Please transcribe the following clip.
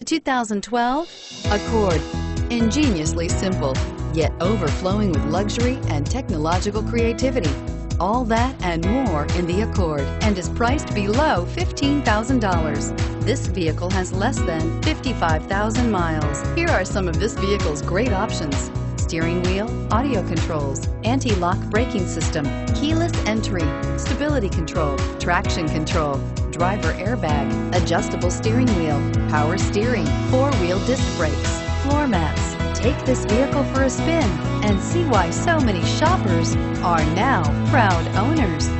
The 2012 Accord. Ingeniously simple, yet overflowing with luxury and technological creativity. All that and more in the Accord and is priced below $15,000. This vehicle has less than 55,000 miles. Here are some of this vehicle's great options. Steering wheel, audio controls, anti-lock braking system, keyless entry, stability control, traction control, driver airbag, adjustable steering wheel, power steering, four-wheel disc brakes, floor mats. Take this vehicle for a spin and see why so many shoppers are now proud owners.